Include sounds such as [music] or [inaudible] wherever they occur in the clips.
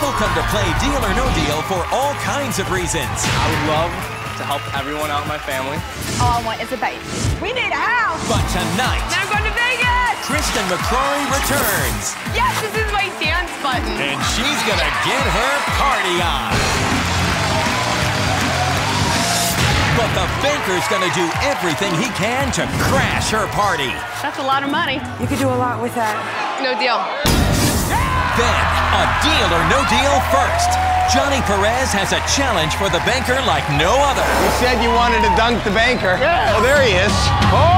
People come to play Deal or No Deal for all kinds of reasons. I would love to help everyone out in my family. All I want is a baby. We need a house. But tonight, Now I'm going to Vegas. Kristen McCrory returns, Yes, this is my dance button. and she's gonna get her party on. But the banker's gonna do everything he can to crash her party. That's a lot of money. You could do a lot with that. No deal. Then, a deal or no deal first. Johnny Perez has a challenge for the banker like no other. You said you wanted to dunk the banker. Oh, there he is. Oh!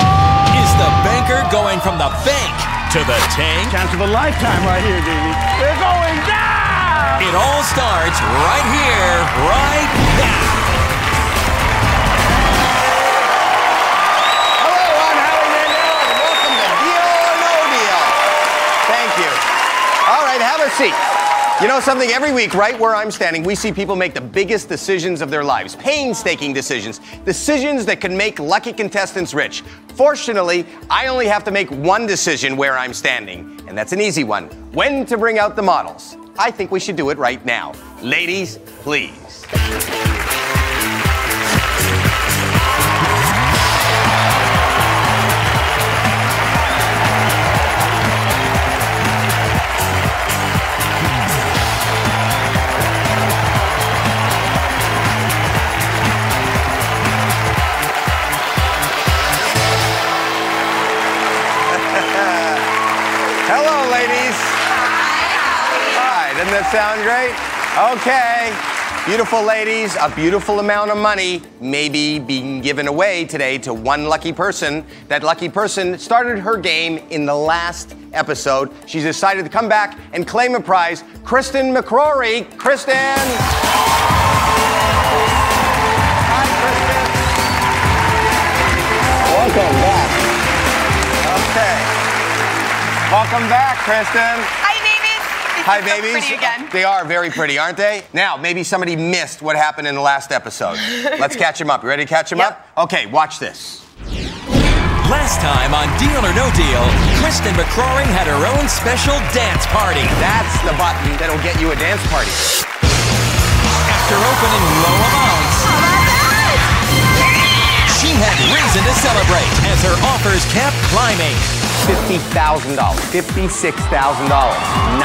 Is the banker going from the bank to the tank? Chance of a lifetime right here, baby. They're going down! It all starts right here, right now. Right, have a seat. You know something? Every week, right where I'm standing, we see people make the biggest decisions of their lives. Painstaking decisions. Decisions that can make lucky contestants rich. Fortunately, I only have to make one decision where I'm standing, and that's an easy one. When to bring out the models. I think we should do it right now. Ladies, please. That sound great? Okay. Beautiful ladies, a beautiful amount of money maybe being given away today to one lucky person. That lucky person started her game in the last episode. She's decided to come back and claim a prize. Kristen McCrory. Kristen! Hi, Kristen. Welcome back. Okay. Welcome back, Kristen. [laughs] Hi, are so babies. Again. They are very pretty, aren't they? Now, maybe somebody missed what happened in the last episode. Let's catch them up. You ready to catch them Yep. up? Okay, watch this. Last time on Deal or No Deal, Kristen McCrory had her own special dance party. That's the button that'll get you a dance party. After opening low amounts, she had reason to celebrate as her offers kept climbing. $50,000, $56,000, $90,000.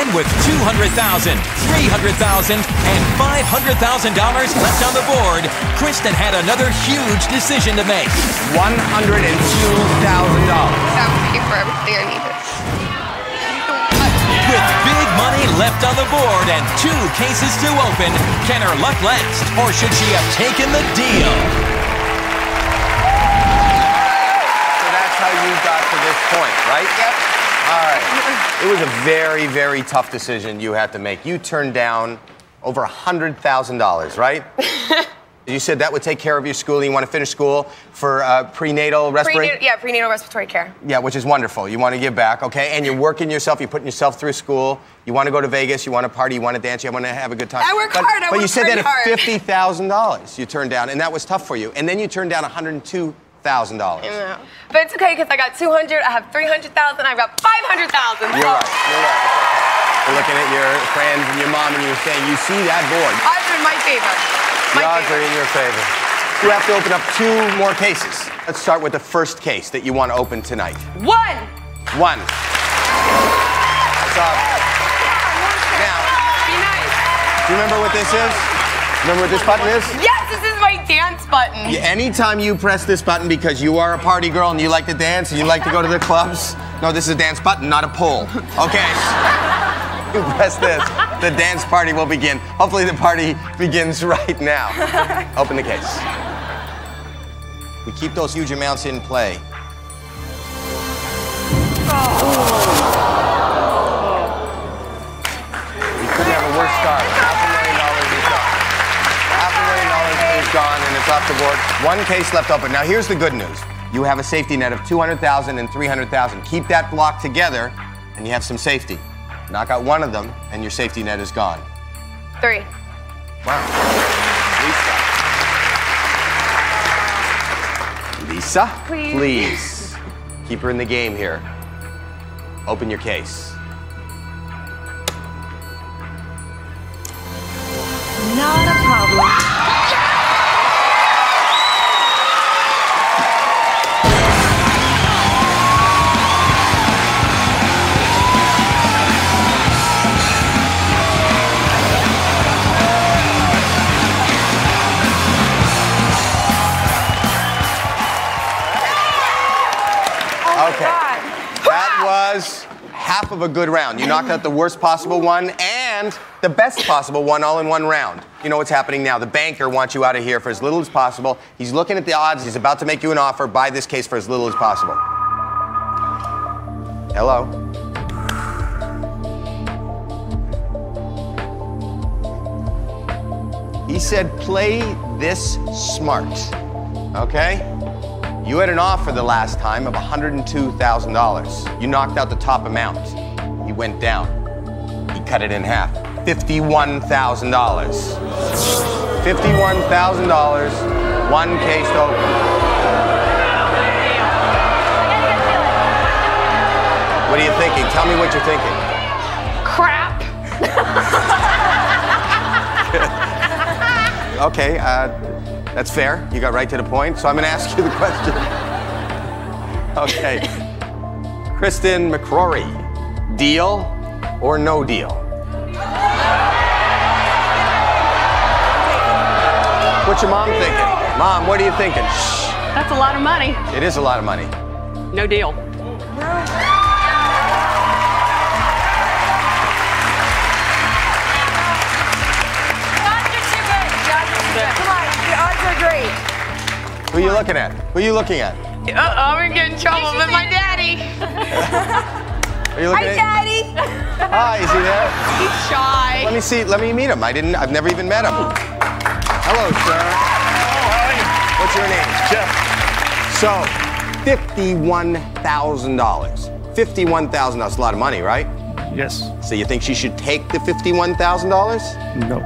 And with $200,000, $300,000, and $500,000 left on the board, Kristen had another huge decision to make. $102,000. That would pay for everything I needed. With big money left on the board and two cases to open, can her luck last, or should she have taken the deal? You got to this point, right? Yep. All right. It was a very, very tough decision you had to make. You turned down over $100,000, right? [laughs] you said that would take care of your school. You want to finish school for uh, prenatal respiratory? Prenatal, yeah, prenatal respiratory care. Yeah, which is wonderful. You want to give back, okay? And you're working yourself, you're putting yourself through school. You want to go to Vegas, you want to party, you want to dance, you want to have a good time. I work but, hard, I But you said that at $50,000 you turned down, and that was tough for you. And then you turned down $102,000. Yeah. But it's okay because I got 200, I have 300,000, I've got 500,000. You're right, you're right. You're looking at your friends and your mom, and you're saying, you see that board. Odds are in my favor. The My odds are in your favor. You have to open up two more cases. Let's start with the first case that you want to open tonight. One. One. That's all. Now, Be nice. do you remember what this is? Remember what this button is? Yes, this is my dance button. Yeah, Anytime you press this button because you are a party girl and you like to dance and you like to go to the clubs, no, this is a dance button, not a pull. Okay. [laughs] you press this, the dance party will begin. Hopefully, the party begins right now. [laughs] Open the case. We keep those huge amounts in play. We off the board. One case left open. Now, here's the good news. You have a safety net of 200,000 and 300,000. Keep that block together, and you have some safety. Knock out one of them, and your safety net is gone. Three. Wow. Lisa. Lisa, please. please. Keep her in the game here. Open your case. Not a problem. Of a good round. You knocked out the worst possible one and the best possible one all in one round. You know what's happening now. The banker wants you out of here for as little as possible. He's looking at the odds. He's about to make you an offer. Buy this case for as little as possible. Hello. He said, play this smart. Okay? You had an offer the last time of $102,000. You knocked out the top amount. He went down. He cut it in half. $51,000. $51,000. One case to open. What are you thinking? Tell me what you're thinking. Crap. [laughs] Okay, uh, that's fair. You got right to the point. So I'm going to ask you the question. Okay. Kristen McCrory, deal or no deal? What's your mom thinking? Mom, what are you thinking? Shh. That's a lot of money. It is a lot of money. No deal. Great. Who are you looking at? Who are you looking at? Uh-oh, I'm gonna get in trouble with my daddy. [laughs] Are you looking Hi, at? Daddy. Hi, is he there? He's shy. Let me see. Let me meet him. I didn't. I've never even met him. Oh. Hello, sir. What's your name? Jeff. So, fifty-one thousand dollars. Fifty-one thousand dollars That's a lot of money, right? Yes. So you think she should take the fifty-one thousand dollars? No.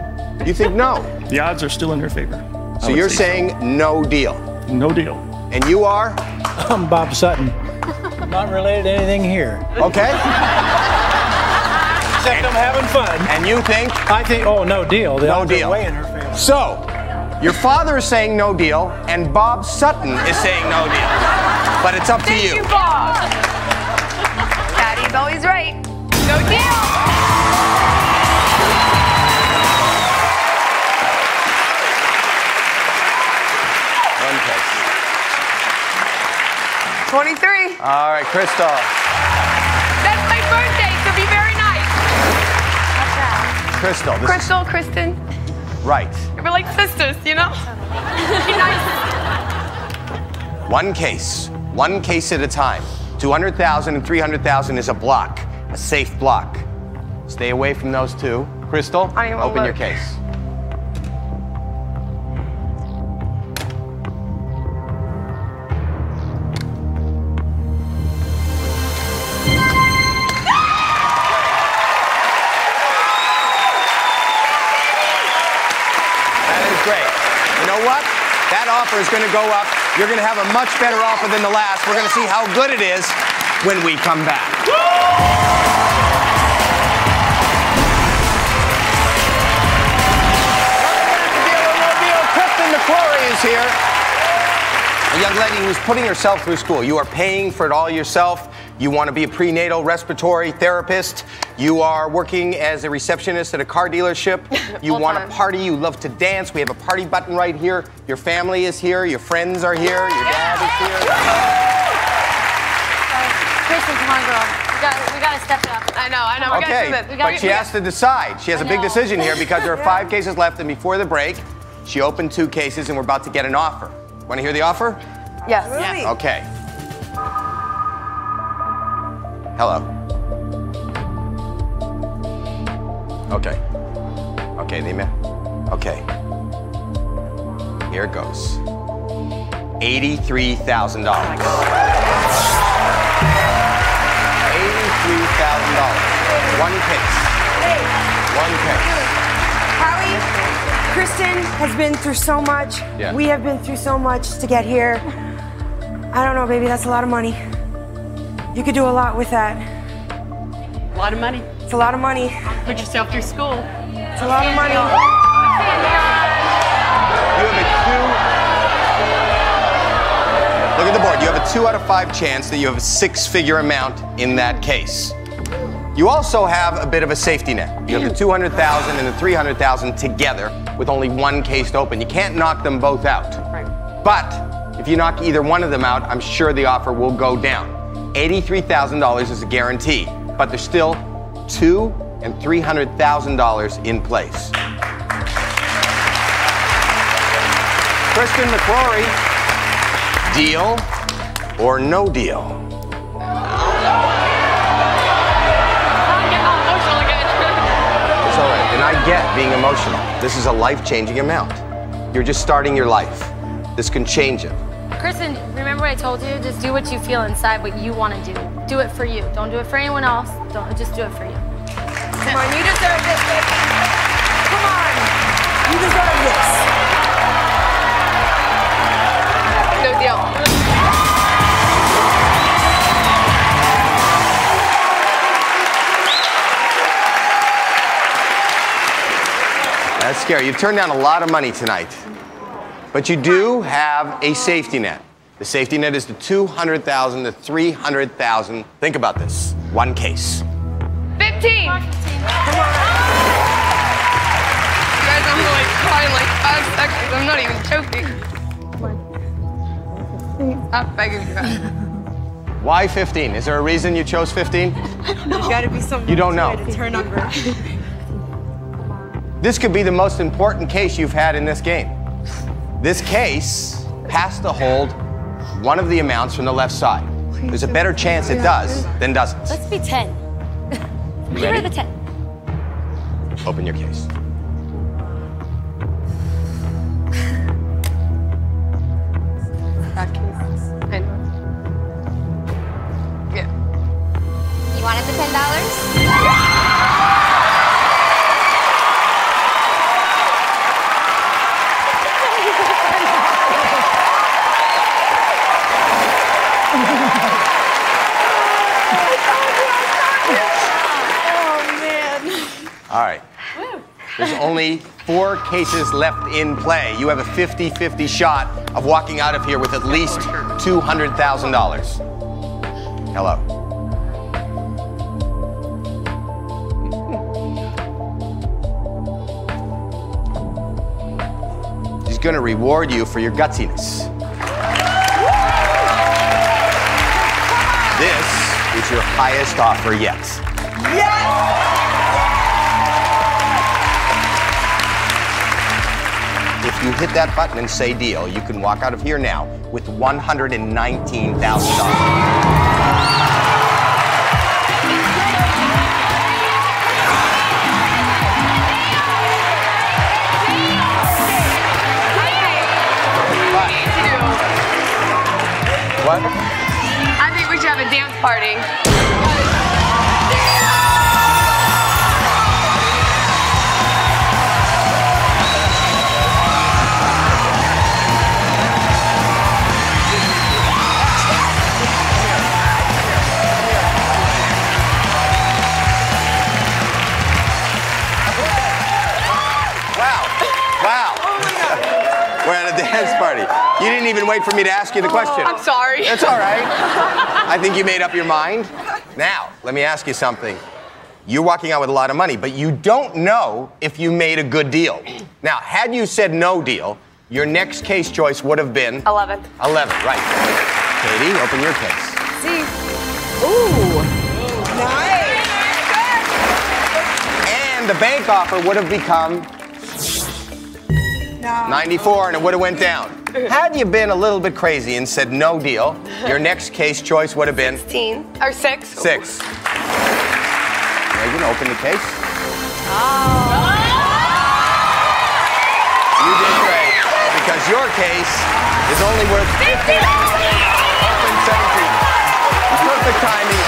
You think no? The odds are still in her favor. I So you're say saying no deal, no deal. and you are I'm Bob Sutton. Not related to anything here. okay, Except I'm having fun. and you think I think, oh, no deal. The No deal. way in her favor. so. Your father is saying no deal, and Bob Sutton is saying no deal. But it's up to you. Thank you. you, Bob. [laughs] Daddy's always right. 23. All right, Crystal. That's my birthday, so be very nice. Crystal. This is Crystal, Kristen, right. we're like sisters, you know? be nice. One case, one case at a time. 200,000 and 300,000 is a block, a safe block. Stay away from those two. Crystal, I won't open your case. Offer is going to go up. You're going to have a much better offer than the last. We're going to see how good it is when we come back. Here. A young lady who's putting herself through school. You are paying for it all yourself. You want to be a prenatal respiratory therapist. You are working as a receptionist at a car dealership. [laughs] You Full want to time. party. You love to dance. We have a party button right here. Your family is here. Your friends are here. Your dad is here. Kristen, come on, girl. We got, we got to step it up. I know, I know. We gotta do Okay, this. We but gotta- she we has to decide. She has a I big know. decision here because there are [laughs] five cases left, and before the break, she opened two cases, and we're about to get an offer. Want to hear the offer? Yes. Really? Okay. Hello. Okay. Okay, the email. Okay. Here it goes. Eighty-three thousand dollars. Eighty-three thousand dollars. One case. One case. Howie, Kristen has been through so much. Yeah. We have been through so much to get here. I don't know, baby. That's a lot of money. You could do a lot with that. A lot of money. It's a lot of money. Put yourself through school. It's a lot of money. You have a two. Look at the board. You have a two out of five chance that you have a six figure amount in that case. You also have a bit of a safety net. You have the 200,000 and the 300,000 together with only one case to open. You can't knock them both out. But if you knock either one of them out, I'm sure the offer will go down. $83,000 is a guarantee, but there's still two and $300,000 in place. Kristen McCrory, deal or no deal? It's all right. And I get being emotional. This is a life changing amount. You're just starting your life. This can change it. Kristen, remember what I told you? Just do what you feel inside, what you want to do. Do it for you. Don't do it for anyone else. Don't just do it for you. Come on, you deserve this, baby. Come on. You deserve this. No deal. That's scary. You've turned down a lot of money tonight. But you do have a safety net. The safety net is the 200,000 to 300,000. Think about this. One case. 15. Come on. You Guys, I'm like crying like five seconds. I'm not even joking. I'm begging you guys. Why 15? Is there a reason you chose 15? There's gotta be something You don't know. to turn number. This could be the most important case you've had in this game. This case has to hold one of the amounts from the left side. There's a better chance it does than doesn't. Let's be 10. You Here are the 10. Open your case. There's only four cases left in play. You have a 50 50 shot of walking out of here with at least $200,000. Hello. He's going to reward you for your gutsiness. This is your highest offer yet. If you hit that button and say deal, you can walk out of here now with $119,000. What? I think we should have a dance party. Dance party. You didn't even wait for me to ask you the question. I'm sorry. That's all right. I think you made up your mind. Now, let me ask you something. You're walking out with a lot of money, but you don't know if you made a good deal. Now, had you said no deal, your next case choice would have been 11. 11, right. Katie, open your case. See. Ooh. Nice. And the bank offer would have become No. 94 and it would have went down. Had you been a little bit crazy and said no deal, your [laughs] next case choice would have been 16. Or 6. six. Megan, open the case. Oh. You did great because your case is only worth 50. Open 17. Perfect timing.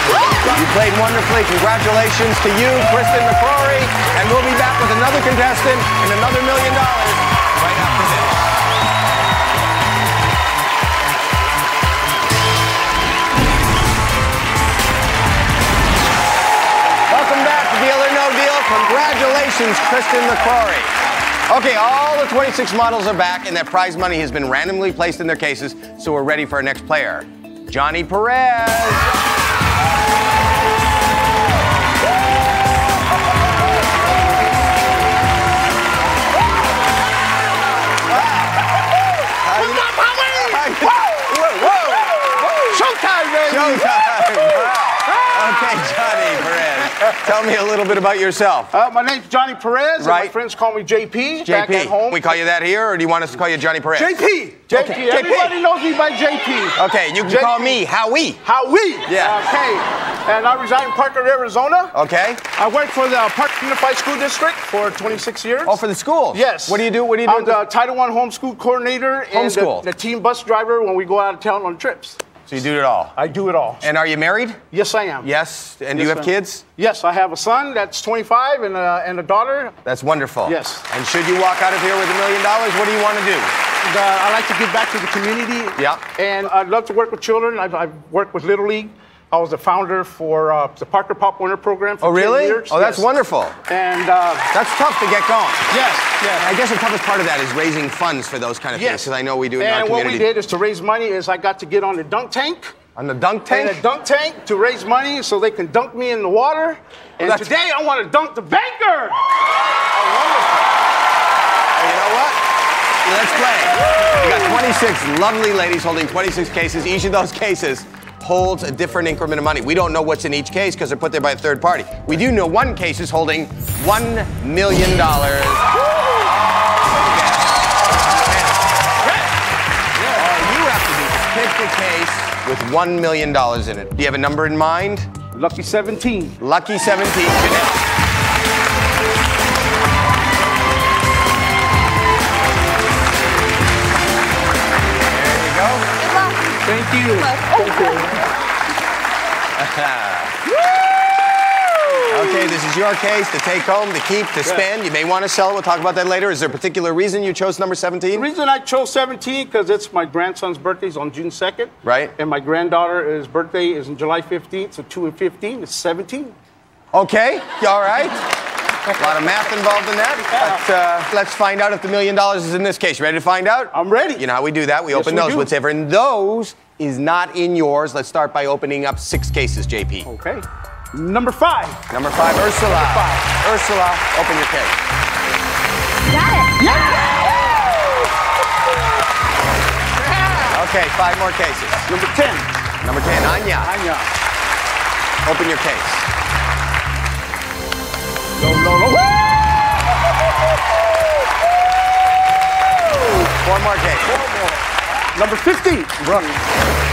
You played wonderfully. Congratulations to you, Kristen McCrory. And we'll be back with another contestant and another million dollars Congratulations, Kristen McCrory. Okay, all the 26 models are back, and that prize money has been randomly placed in their cases, so we're ready for our next player, Johnny Perez. Showtime, baby! Showtime! Wow. Okay, Johnny Perez. [laughs] Tell me a little bit about yourself. Uh, my name's Johnny Perez. and my friends call me JP. Back at JP. home. We call you that here, or do you want us to call you Johnny Perez? JP. JP. Okay, Everybody knows me by JP. Okay, you can JP. call me Howie. Howie. Yeah. Okay. And I reside in Parker, Arizona. Okay. I work for the Park Unified School District for 26 years. Oh, for the schools. Yes. What do you do? What do you do? I'm the Title I homeschool coordinator and the, the team bus driver when we go out of town on trips. So you do it all. I do it all. And are you married? yes, I am. Yes. And do you have ma'am. kids? Yes, I have a son that's 25 and a, and a daughter. That's wonderful. Yes. And should you walk out of here with a million dollars, what do you want to do? Uh, I like to give back to the community. Yeah. And I'd love to work with children. I've, I've worked with Little League. I was the founder for uh, the Parker Pop Warner Program for Oh, 10 really? Oh, that's Yes. wonderful. And uh, That's tough to get going. yes, yes. I guess the toughest part of that is raising funds for those kind of things, Yes. because I know we do it in and what we did is to raise money is I got to get on the dunk tank. On the dunk tank? a dunk tank to raise money so they can dunk me in the water. And that's- today I want to dunk the banker. Hey, you know what? Let's play. We got 26 lovely ladies holding 26 cases. Each of those cases holds a different increment of money. We don't know what's in each case because they're put there by a third party. We do know one case is holding $1 million. All you have to do is pick the case with $1 million in it. Do you have a number in mind? Lucky 17. Lucky 17. Thank you. [laughs] Okay, this is your case to take home, to keep, to spend. You may want to sell it. We'll talk about that later. Is there a particular reason you chose number 17? The reason I chose 17 because it's my grandson's birthday is on June 2nd. Right. And my granddaughter's birthday is on July 15th, so 2 and 15 is 17. Okay, all right. A lot of math involved in that. But uh, let's find out if the million dollars is in this case. You ready to find out? I'm ready. You know how we do that? We Yes, open we those. do. Whatever in those is not in yours. Let's start by opening up six cases, JP. Okay. Number five. Number five, Ursula. Number five. Ursula, open your case. Got it. Yeah! Okay, five more cases. Number 10. Number 10, Anya. Anya. Open your case. Four more cases. Number 15. Brooke.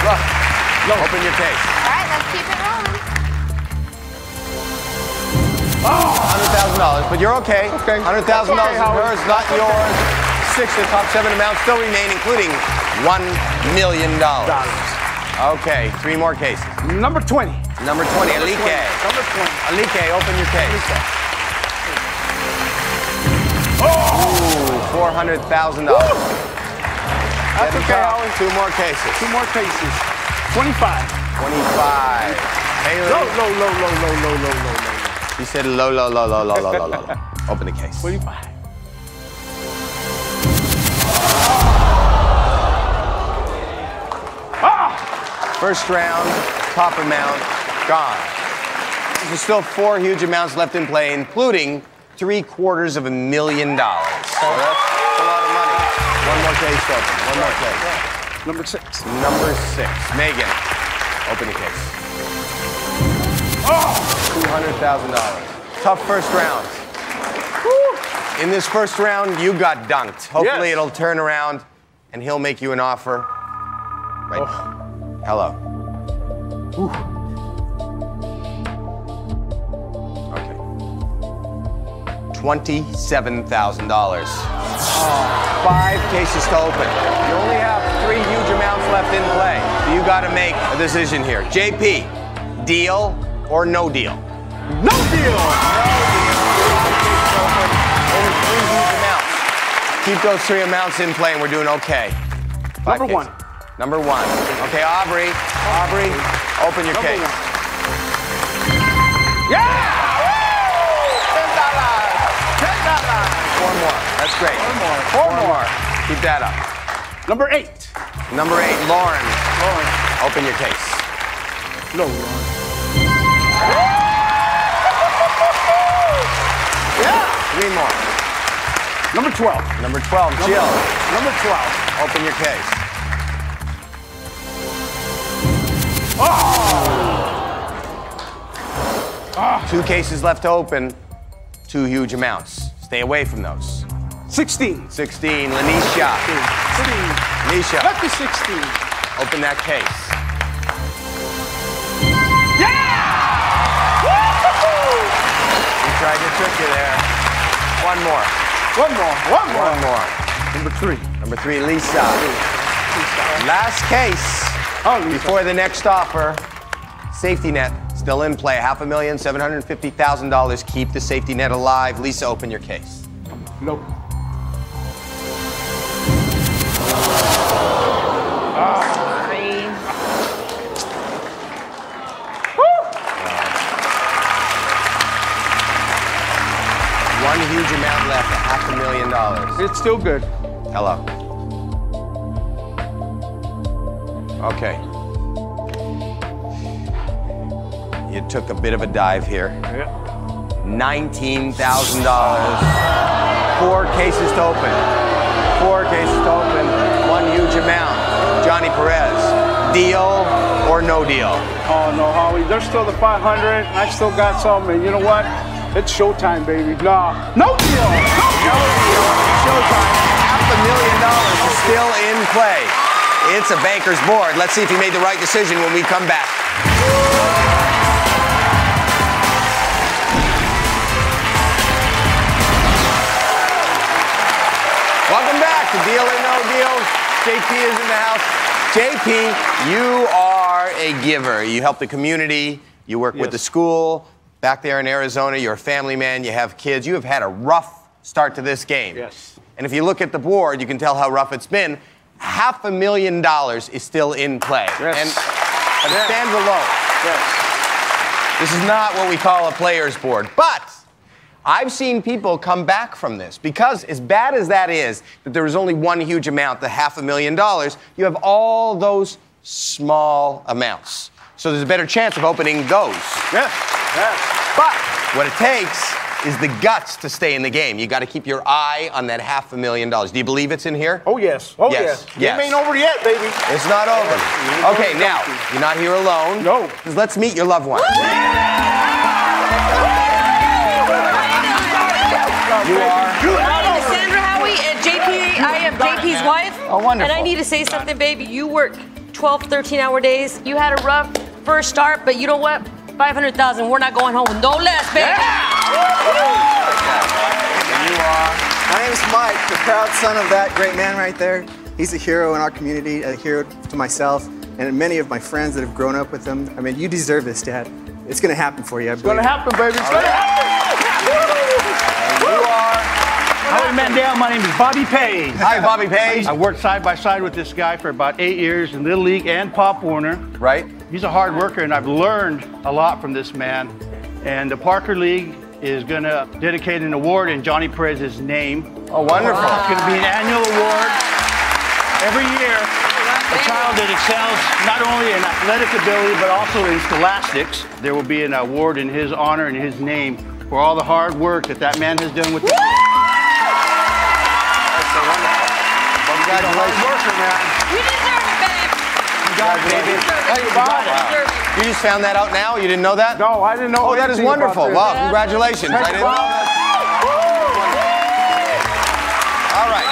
Brooke. Open your case. All right, let's keep it rolling. Oh! $100,000, but you're okay. Okay. $100,000 okay, is Howard. hers, not okay. yours. Six of the top seven amounts still remain, including $1 million. Okay, three more cases. Number 20. Number 20, Alike. Number 20. Alike, open your case. Ooh, $400,000. That's okay, Howard. Two more cases. Two more cases. 25. 25. Haley. Low, low, low, low, low, low, low, low, low. He said low, low, low, low, low, low, low, low, low. Open the case. 25. Ah! First round, top amount, gone. There's still four huge amounts left in play, including three quarters of a million dollars. So that's One more case open. One more case. Number six. Number six, Megan. Open the case. Two hundred thousand dollars. Tough first round. In this first round, you got dunked. Hopefully, Yes. it'll turn around, and he'll make you an offer. Right. Oh. Hello. Okay. Twenty-seven thousand dollars. Five cases to open. You only have three huge amounts left in play. So you got to make a decision here. JP, deal or no deal? No deal. Only three huge amounts. Keep those three amounts in play, and we're doing okay. Five Number cases. one. Number one. Okay, Aubrey. Aubrey, open your Number case. one. Four more. That's great. Four more. Four more. Keep that up. Number eight. Number eight, Lauren. Lauren. Open your case. No, Lauren. [laughs] Three more. Number 12. Number 12, Jill. Number 12. Open your case. Ah. Ah. Two cases left to open, two huge amounts. Stay away from those. 16. 16, Lanisha. 16. Lanisha, Lucky 16. open that case. Yeah! We tried to trick you there. One more. One more. One more. One more. Number three. Number three, Lisa. Last case Oh, Lisa. before the next offer. Safety net still in play. Half a million, seven hundred fifty thousand dollars. Keep the safety net alive. Lisa, open your case. Nope. One huge amount left. Half a million dollars. It's still good. Hello. Okay. You took a bit of a dive here. Yeah. $19,000. Four cases to open. Four cases to open. One huge amount. Johnny Perez, deal or no deal? Oh no, Howie. There's still the 500, and I still got some. And you know what? It's showtime, baby. Nah, no deal. No deal. Showtime. Half a million dollars is still in play. It's a banker's board. Let's see if he made the right decision when we come back. To Deal or No Deal. JP is in the house. JP, you are a giver. You help the community. You work with the school back there in Arizona. You're a family man. You have kids. You have had a rough start to this game. Yes. And if you look at the board, you can tell how rough it's been. Half a million dollars is still in play. Yes. And it stands alone. Yes. This is not what we call a player's board. But I've seen people come back from this because, as bad as that is, that there is only one huge amount, the half a million dollars, you have all those small amounts. So there's a better chance of opening those. Yeah. Yes. But what it takes is the guts to stay in the game. You got to keep your eye on that half a million dollars. Do you believe it's in here? Oh yes. Oh Yes. yes. Yes. Game ain't over yet, baby. It's not over. Okay, now, you're not here alone. No. Let's meet your loved one. You are. My name is Sandra Howie, and JP, I am JP's wife. Oh, wonderful. And I need to say something, baby. You work 12, 13 hour days. You had a rough first start, but you know what? 500,000. We're not going home with no less, baby. Yeah. You are. My name is Mike, the proud son of that great man right there. He's a hero in our community, a hero to myself, and many of my friends that have grown up with him. I mean, you deserve this, Dad. It's gonna happen for you. I It's gonna happen, baby. It's gonna happen. Howie Mandel, my name is Bobby Page. Hi, Bobby Page. I worked side by side with this guy for about eight years in Little League and Pop Warner. Right? He's a hard worker, and I've learned a lot from this man. And the Parker League is going to dedicate an award in Johnny Perez's name. Oh, wonderful. It's going to be an annual award every year. A child that excels not only in athletic ability but also in scholastics. There will be an award in his honor and his name for all the hard work that that man has done with the congratulations. Worker, man. You deserve it, babe. Congratulations. Hey, Bob. You just found that out now? You didn't know that? No, I didn't know. Oh, that is wonderful. this. Wow, congratulations. I didn't you, know Bob. that. All right.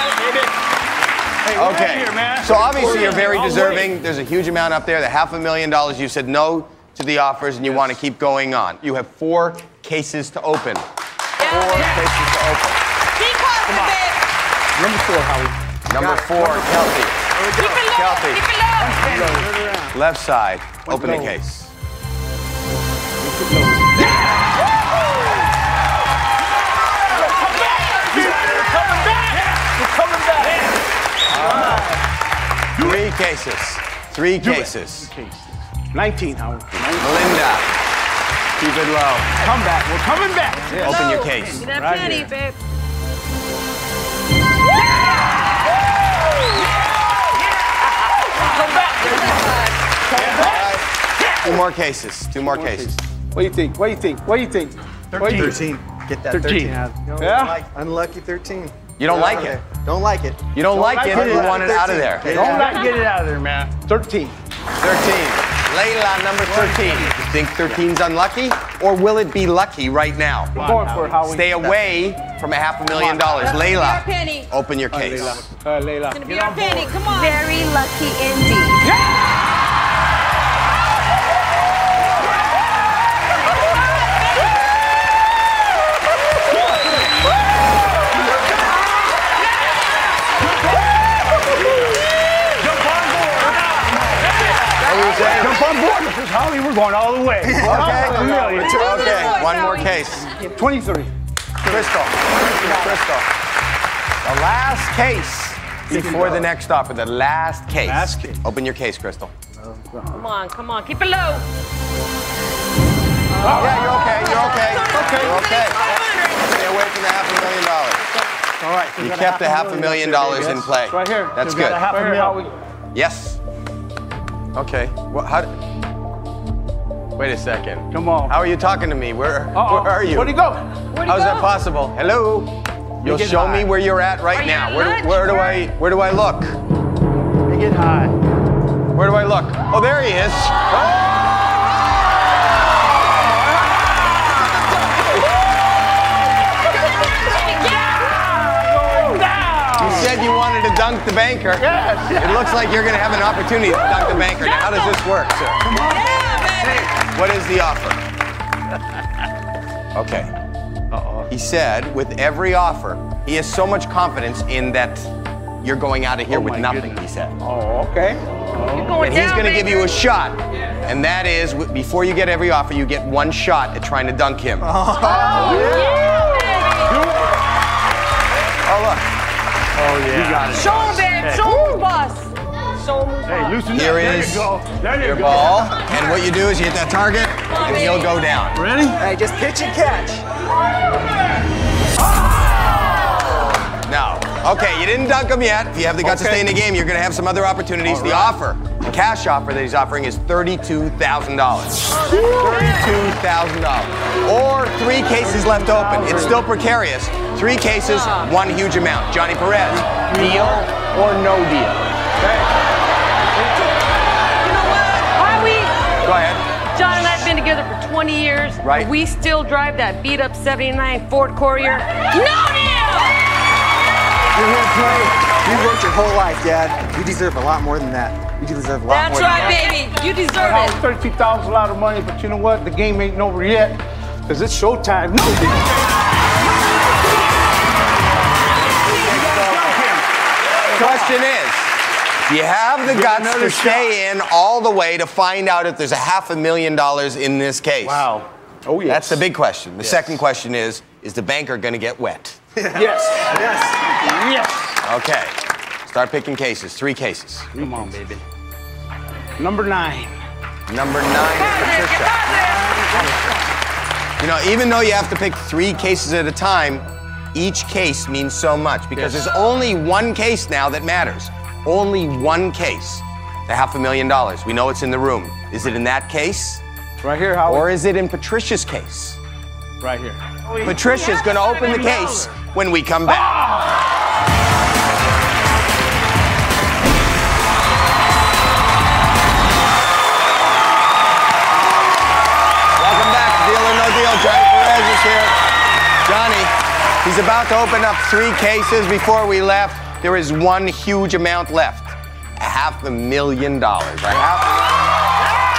Hey, we're Okay. here, man. So obviously you're very I'll wait. deserving. There's a huge amount up there, the half a million dollars. You said no to the offers and you want to keep going on. You have four cases to open. Four cases to open. Keep positive. Number four, Howie. Number four, Keltie. Keep it low. Keltie. Keep it low. Left side. Open the low. case. Three cases. Three cases. 19, Howie. Melinda. Keep it low. Come back. We're coming back. Open your case. That Right penny, here. babe. Two more cases. Two more cases. What do you think? What do you think? What do you think? What do you 13. Get that 13. 13, out. No, Yeah? like- unlucky 13. You don't Get like out it? Don't like it. You don't, like, it, you want it out of there. Get it Don't out. not get it out of there, man. 13. 13. Layla, number 13. You think 13's unlucky? Or will it be lucky right now? We're going for it, Howie. Stay away from a half a million dollars. Layla, penny. open your case. Uh, Layla. Be our penny. Come on. Very lucky indeed. What on board. This is Howie. We're going all the way. Okay. A million. Okay, one more case. 23. Crystal. Crystal. The last case before the next offer. The last case. Last case. Open your case, Crystal. Come on, come on. Keep it low. Yeah, you're okay. You're okay. Okay. You're okay. Stay away from the half a million dollars. All right. You kept the half a million dollars in play. Right here. That's We good. half a million. Yes. Okay. What? How? Wait a second. Come on. How are you talking to me? Where? Uh-oh. Where are you? Where'd he go? How's that possible? Hello. You'll show high. me where you're at right Are now. Where, do, where do I? Where do I look? They get high. Where do I look? Oh, there he is. You said you wanted to dunk the banker. Yes. It looks like you're going to have an opportunity to dunk the banker. Now, how does this work, sir? What is the offer? [laughs] Okay. Uh-oh. He said, with every offer, he has so much confidence in that you're going out of here Oh with nothing, goodness. he said. Oh, okay. You're going And he's going to give you a shot. And that is, before you get every offer, you get one shot at trying to dunk him. Oh, oh look. Oh, yeah. You got it. Show him, babe. Show him, boss. Show him. Hey, loosen Here up. There is you go. There Your go. ball. And what you do is you hit that target, and he'll go down. Ready? Hey, just pitch and catch. Oh! No. Okay, you didn't dunk him yet. If you have the guts to stay in the game, you're going to have some other opportunities. The offer, the cash offer that he's offering is $32,000. $32,000. Or three cases left open. It's still precarious. Three cases, one huge amount. Johnny Perez, deal or no deal? Howie, 20 years. Right. We still drive that beat up 79 Ford Courier. No deal! You're here to play. You worked your whole life, Dad. You deserve a lot more than that. You deserve a lot That's more right, than that. baby. You deserve Now, it. 32,000 a lot of money, but you know what? The game ain't over yet. Because it's showtime. No deal. Question is, do you have the guts to stay in all the way to find out if there's a half a million dollars in this case? Wow. Oh, yes. That's the big question. The second question is, is the banker going to get wet? [laughs] Yes. Yes. Yes. Okay. Start picking cases. Three cases. Come on, baby. Number nine. Number nine is Patricia. You know, even though you have to pick three cases at a time, each case means so much because Yes. there's only one case now that matters. Only one case. The half a million dollars. We know it's in the room. Is it in that case? Right here, Howard. Or is it in Patricia's case? right here. Patricia's going to open the case when we come back. Welcome back to Deal or No Deal. Johnny Perez is here. Johnny, he's about to open up three cases. Before we left, there is one huge amount left. A half a million dollars. A half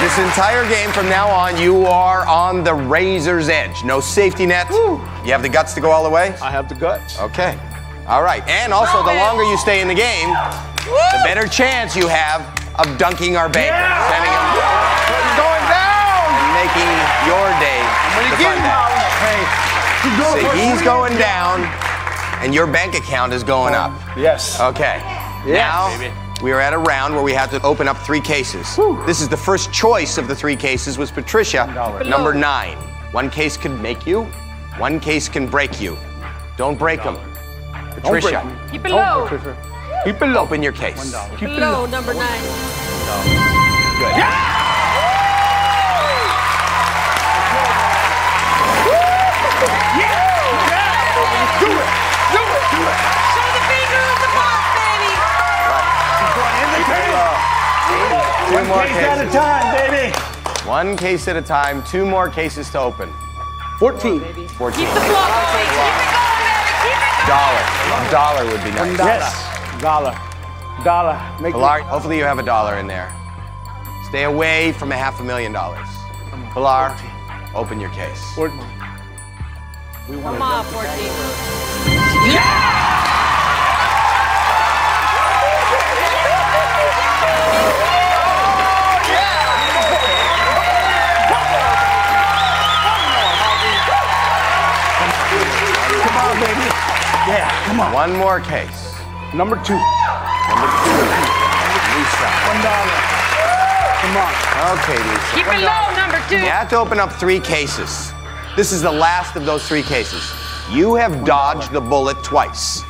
This entire game from now on, you are on the razor's edge. No safety net. You have the guts to go all the way? I have the guts. Okay. All right. And also, the longer you stay in the game, the better chance you have of dunking our banker. Sending him Going down. and making your day So he's going down, and your bank account is going up. Yes. Okay. now we are at a round where we have to open up three cases. This is the first choice of the three cases was Patricia, number nine. One case could make you, One case can break you. Don't break them. Patricia, me. Keep it low. Patricia. Keep it low. open your case. Keep it low, number nine. Good. Show the finger of the boss, baby. One more case at a time, baby. One case at a time, two more cases to open. 14. 14. Keep the flow going. Keep it going, Dollar. Dollar would be nice. Yes. Dollar. Dollar. Make Pilar, hopefully you have a dollar in there. Stay away from a half a million dollars. Pilar, open your case. 14. We want Come on, 14. Yeah! Yeah, come on. One more case. Number two. Number two. Lisa. One dollar. Come on. Okay, Lisa. Keep it low, number two. You have to open up three cases. This is the last of those three cases. You have dodged the bullet twice.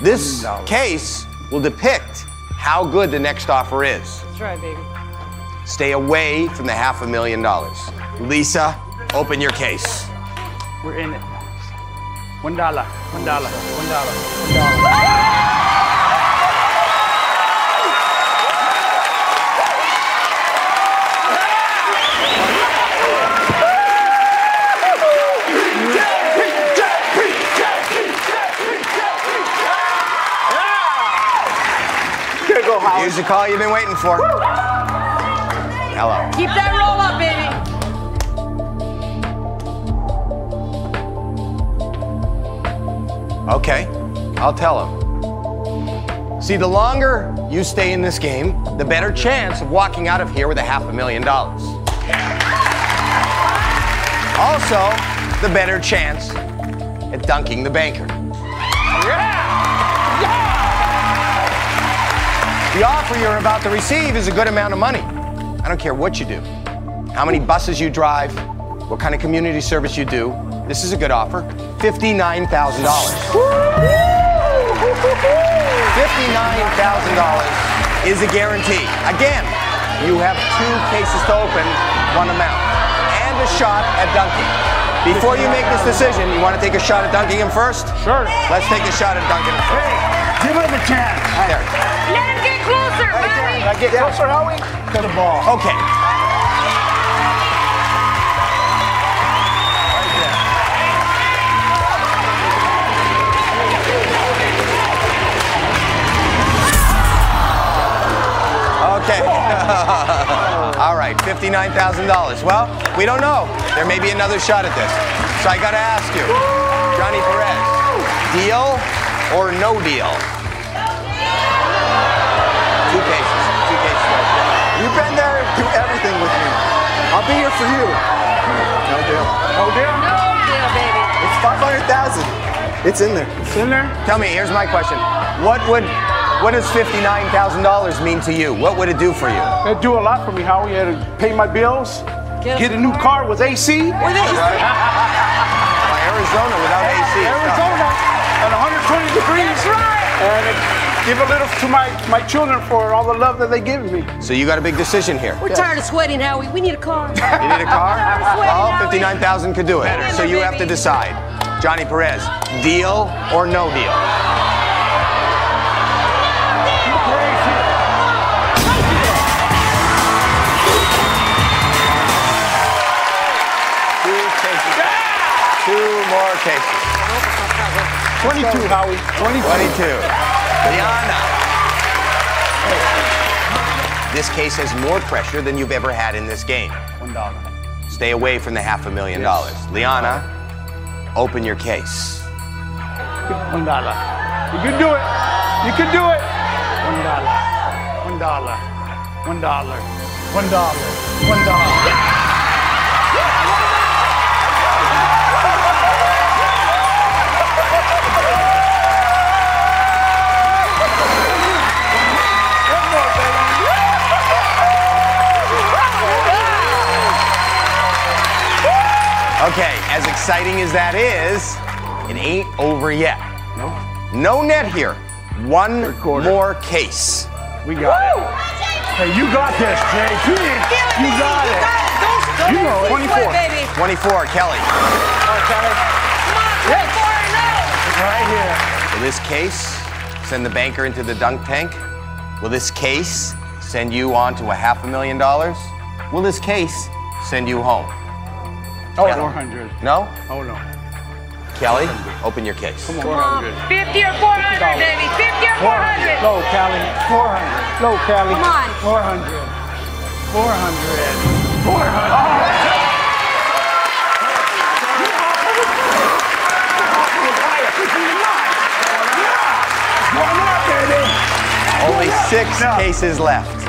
This case will depict how good the next offer is. That's right, baby. Stay away from the half a million dollars. Lisa, open your case. We're in it. One dollar. One dollar. One dollar. One dollar. Ah! Here Howard. Here's the call you've been waiting for. Hello. Keep that roll up, baby. Okay, I'll tell him. See, the longer you stay in this game, the better chance of walking out of here with a half a million dollars. Also, the better chance at dunking the banker. The offer you're about to receive is a good amount of money. I don't care what you do, how many buses you drive, what kind of community service you do. This is a good offer. $59,000. $59,000 is a guarantee. Again, you have two cases to open, one amount, and a shot at dunking. Before you make this decision, you want to take a shot at dunking him first? Sure. Let's take a shot at dunking him first. Give him a chance. There. Let him get closer, baby. Now get closer, Howie. To the ball. Okay. Okay. [laughs] All right, $59,000. Well, we don't know. There may be another shot at this. So I got to ask you, Johnny Perez, deal or no deal? Two cases. Two cases. You've been there, do everything with me. I'll be here for you. No deal. No deal. No deal, baby. It's 500,000. It's in there. It's in there. Tell me, here's my question. What would what does $59,000 mean to you? What would it do for you? It'd do a lot for me, Howie. I had to pay my bills, Get get a new car with AC. With it. By [laughs] Arizona without And give a little to my, my children for all the love that they give me. So you got a big decision here. We're tired of sweating, Howie. We need a car. You need a car? Sweating, Well, 59,000 could do it. So you have to decide. Johnny Perez, deal or no deal? Two cases. Two more cases. 22, Howie. 22. 22. Liana. This case has more pressure than you've ever had in this game. One dollar. Stay away from the half a million dollars. Liana, open your case. One dollar. You can do it. You can do it. One dollar. One dollar. One dollar. One dollar. One dollar. Okay, as exciting as that is, it ain't over yet. No. No net here. One more case. We got it. Hey, you got this, Jay. You, you got it. You know it. 24. 24, Kelly. Kelly, come on. Yes, sir. Right here. Will this case send the banker into the dunk tank? Will this case send you on to a half a million dollars? Will this case send you home? Oh, Kelly? 400. No? Oh, no. Kelly, open your case. Come on. 400. 50 or 400, baby. 50 or 400. Low, Kelly. 400. Low, Callie. Come on. 400. 400. 400. Oh. Only six cases left.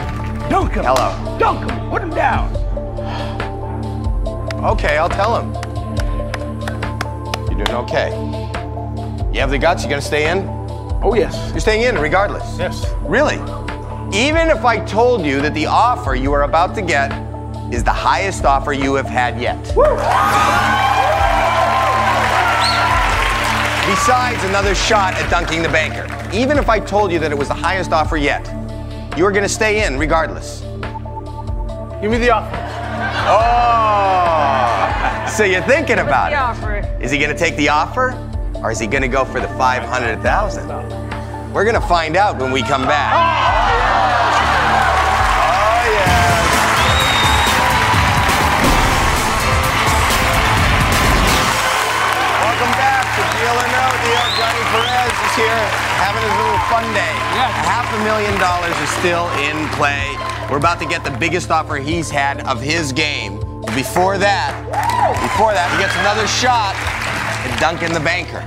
Dunk him. Hello. Dunk him. Put him down. Okay, I'll tell him. You're doing okay. You have the guts? You're gonna stay in? Oh, yes. You're staying in regardless? Yes. Really? Even if I told you that the offer you are about to get is the highest offer you have had yet. Besides another shot at dunking the banker. Even if I told you that it was the highest offer yet, you are gonna stay in regardless. Give me the offer. Oh! So you're thinking about The offer. Is he going to take the offer or is he going to go for the 500,000? We're going to find out when we come back. Oh, yeah. Welcome back to Deal or No Deal. Johnny Perez is here having his little fun day. Half a million dollars is still in play. We're about to get the biggest offer he's had of his game. Before that, before that, he gets another shot at dunking the banker.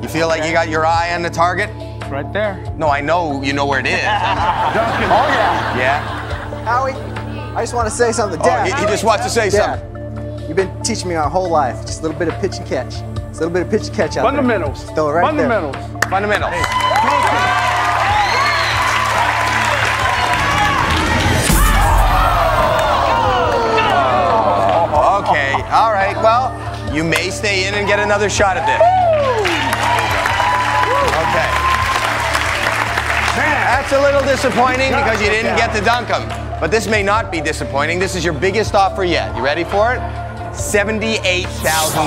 You feel like you got your eye on the target? Right there. No, I know you know where it is. [laughs] Duncan. Oh, yeah. Yeah? Howie, I just want to say something. Oh, Dad. he, he just wants to say Dad, something. You've been teaching me our whole life. Just a little bit of pitch and catch. Just a little bit of pitch and catch out Fundamentals. there. Just throw it right Fundamentals. Fundamentals. Okay, Well, you may stay in and get another shot at this. Okay. That's a little disappointing because you didn't get to dunk him. But this may not be disappointing. This is your biggest offer yet. You ready for it? $78,000. $78,000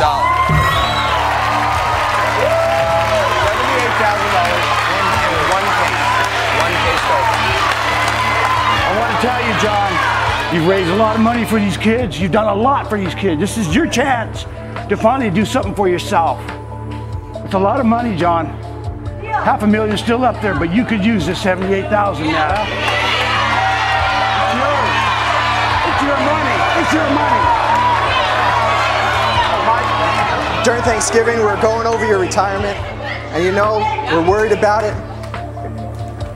in one case. One case open. I want to tell you, John, you've raised a lot of money for these kids. You've done a lot for these kids. This is your chance to finally do something for yourself. It's a lot of money, John. Half a million is still up there, but you could use this 78,000 now. It's your money. It's your money. During Thanksgiving, we're going over your retirement, and you know, we're worried about it.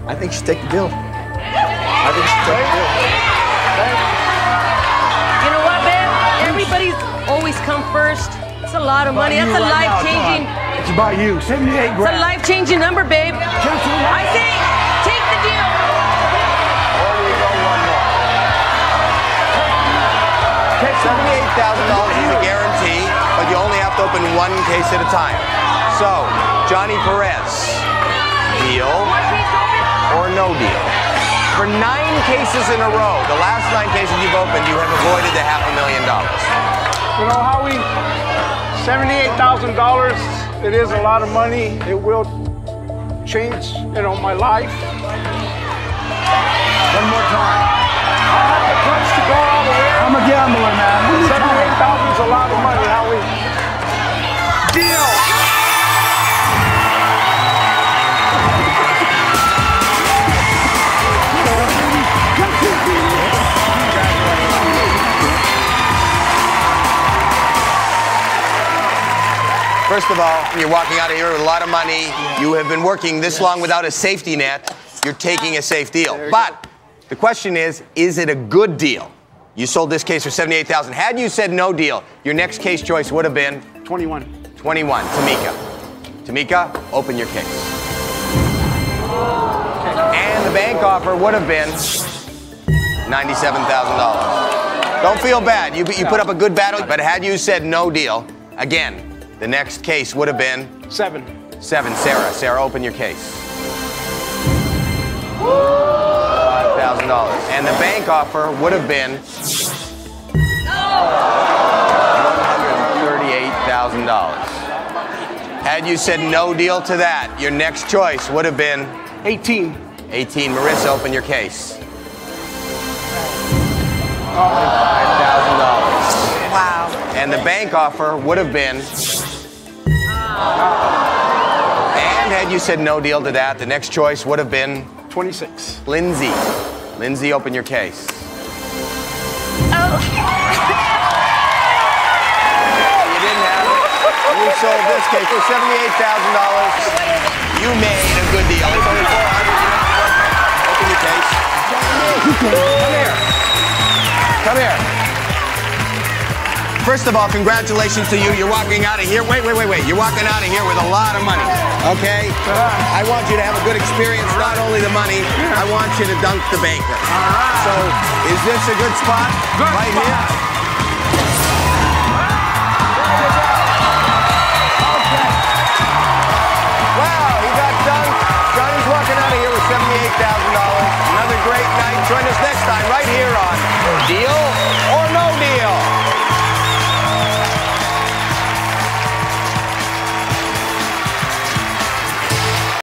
I think you should take the deal. I think you should take the deal. Everybody's always come first. It's a lot of money. That's a right life changing. John. It's about you. 78 It's a life changing number, babe. I say, take the deal. $78,000 is a guarantee, but you only have to open one case at a time. So, Johnny Perez, deal or no deal? For nine cases in a row, the last nine cases you've opened, you have avoided the half a million dollars. You know, Howie, $78,000, it is a lot of money. It will change, you know, my life. One more time. I have the guts to go all the way. I'm a gambler, man. Seventy-eight thousand is a lot of money, Howie. Deal. First of all, you're walking out of here with a lot of money. You have been working this long without a safety net. You're taking a safe deal. But the question is, is it a good deal? You sold this case for 78,000. Had you said no deal, your next case choice would have been 21. 21, Tamika. Tamika, open your case. And the bank offer would have been $97,000. Don't feel bad. You, you put up a good battle, but had you said no deal, again, the next case would have been Seven. seven. Sarah, Sarah, open your case. Five thousand dollars, and the bank offer would have been one hundred thirty-eight thousand dollars. Had you said no deal to that, your next choice would have been 18. 18. Marissa, open your case. $5,000. Wow. And the bank offer would have been. And had you said no deal to that, the next choice would have been 26. Lindsay. Lindsay, open your case. Oh. You didn't have it. You sold this case for $78,000. You made a good deal. It's only 400 Open your case. Come here. Come here. First of all, congratulations to you. You're walking out of here. Wait, wait, wait, wait. You're walking out of here with a lot of money. Okay? I want you to have a good experience, not only the money. I want you to dunk the banker. All right. So, is this a good spot? Good right spot. here? $78,000. Another great night. Join us next time right here on Deal